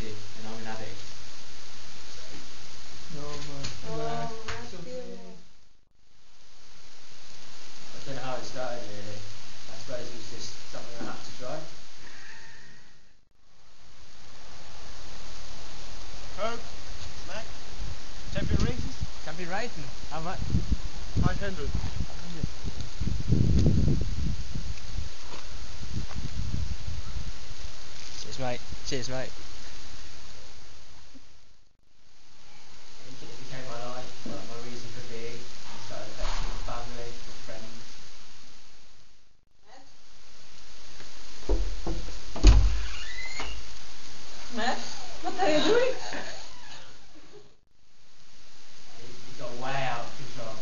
addicted and I'm an addict. No, but Oh, Matthew. I don't know how it started really. I suppose it was just something I had to try. Coke, snack, champion raisins, Champion Raisins. How much? 500. Cheers, mate. Cheers, mate. man. What are you doing? It's a wild control.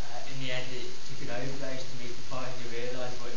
Uh, in the end, it took an overdose to me to finally realise what